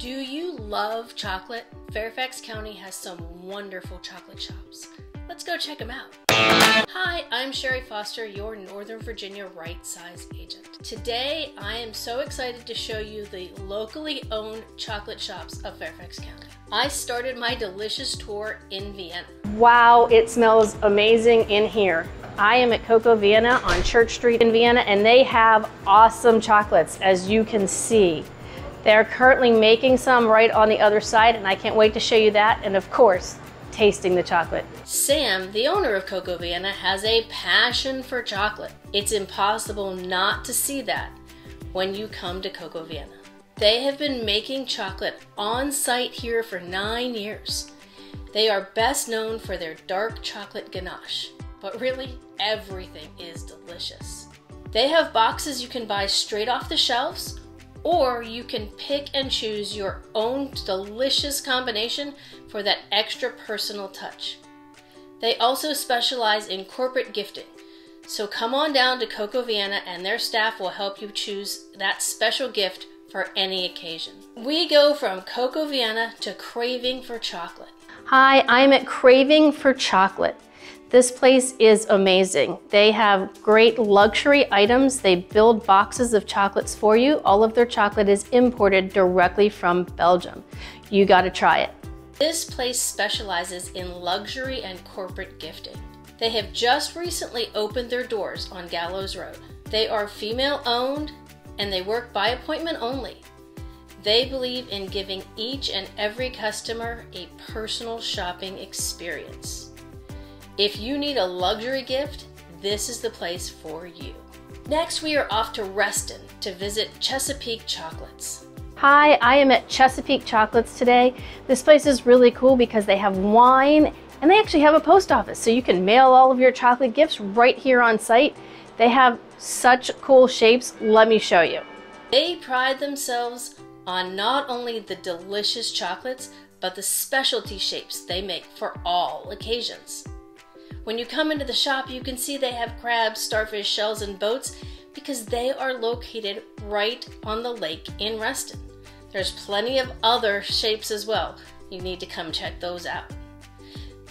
Do you love chocolate? Fairfax County has some wonderful chocolate shops. Let's go check them out. Hi, I'm Sherri Foster, your Northern Virginia right size agent. Today, I am so excited to show you the locally owned chocolate shops of Fairfax County. I started my delicious tour in Vienna. Wow, it smells amazing in here. I am at Cocoa Vienna on Church Street in Vienna, and they have awesome chocolates, as you can see. They're currently making some right on the other side, and I can't wait to show you that. And of course, tasting the chocolate. Sam, the owner of Cocoa Vienna, has a passion for chocolate. It's impossible not to see that when you come to Cocoa Vienna. They have been making chocolate on site here for nine years. They are best known for their dark chocolate ganache, but really everything is delicious. They have boxes you can buy straight off the shelves or you can pick and choose your own delicious combination for that extra personal touch. They also specialize in corporate gifting, so come on down to Cocoa Vienna and their staff will help you choose that special gift for any occasion. We go from Cocoa Vienna to craving for chocolate. Hi, I'm at Craving for Chocolate. This place is amazing. They have great luxury items. They build boxes of chocolates for you. All of their chocolate is imported directly from Belgium. You gotta try it. This place specializes in luxury and corporate gifting. They have just recently opened their doors on Gallows Road. They are female owned and they work by appointment only. They believe in giving each and every customer a personal shopping experience. If you need a luxury gift, this is the place for you. Next, we are off to Reston to visit Chesapeake Chocolates. Hi, I am at Chesapeake Chocolates today. This place is really cool because they have wine and they actually have a post office so you can mail all of your chocolate gifts right here on site. They have such cool shapes. Let me show you. They pride themselves on not only the delicious chocolates, but the specialty shapes they make for all occasions. When you come into the shop, you can see they have crabs, starfish, shells, and boats because they are located right on the lake in Reston. There's plenty of other shapes as well. You need to come check those out.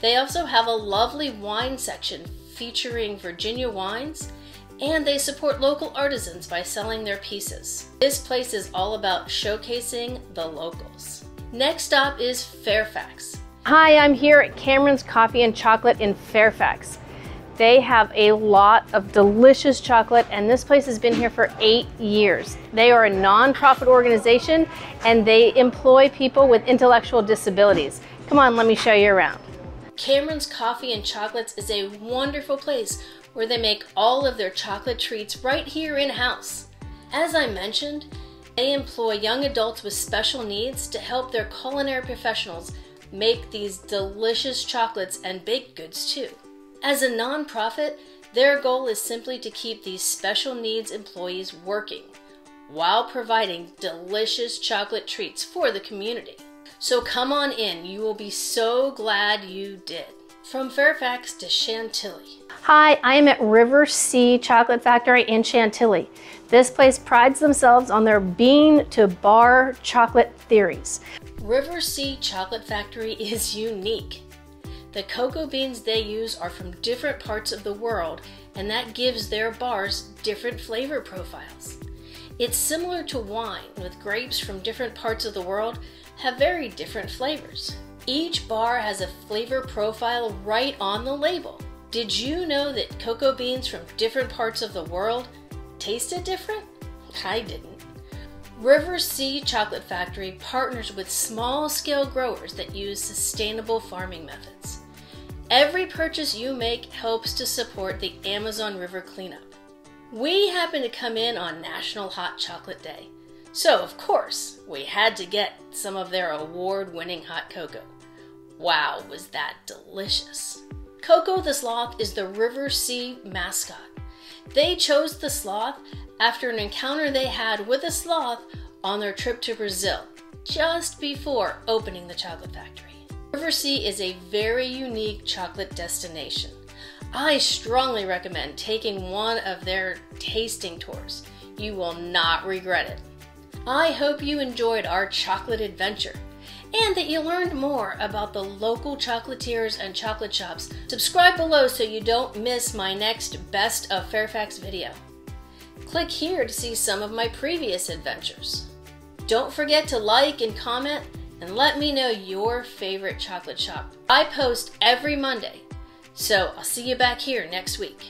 They also have a lovely wine section featuring Virginia wines, and they support local artisans by selling their pieces. This place is all about showcasing the locals. Next stop is Fairfax. Hi, I'm here at Cameron's Coffee and Chocolate in Fairfax. They have a lot of delicious chocolate and this place has been here for eight years. They are a nonprofit organization and they employ people with intellectual disabilities. Come on, let me show you around. Cameron's Coffee and Chocolates is a wonderful place where they make all of their chocolate treats right here in-house. As I mentioned, they employ young adults with special needs to help their culinary professionals make these delicious chocolates and baked goods too. As a nonprofit, their goal is simply to keep these special needs employees working while providing delicious chocolate treats for the community. So come on in, you will be so glad you did. From Fairfax to Chantilly. Hi, I am at River Sea Chocolate Factory in Chantilly. This place prides themselves on their bean to bar chocolate theories. River Sea Chocolate Factory is unique. The cocoa beans they use are from different parts of the world, and that gives their bars different flavor profiles. It's similar to wine, with grapes from different parts of the world have very different flavors. Each bar has a flavor profile right on the label. Did you know that cocoa beans from different parts of the world tasted different? I didn't. River Sea Chocolate Factory partners with small scale growers that use sustainable farming methods. Every purchase you make helps to support the Amazon River cleanup. We happen to come in on National Hot Chocolate Day, so of course we had to get some of their award winning hot cocoa. Wow, was that delicious! Coco the Sloth is the River Sea mascot. They chose the sloth after an encounter they had with a sloth on their trip to Brazil, just before opening the chocolate factory. River Sea is a very unique chocolate destination. I strongly recommend taking one of their tasting tours. You will not regret it. I hope you enjoyed our chocolate adventure and that you learned more about the local chocolatiers and chocolate shops. Subscribe below so you don't miss my next Best of Fairfax video. Click here to see some of my previous adventures. Don't forget to like and comment and let me know your favorite chocolate shop. I post every Monday, so I'll see you back here next week.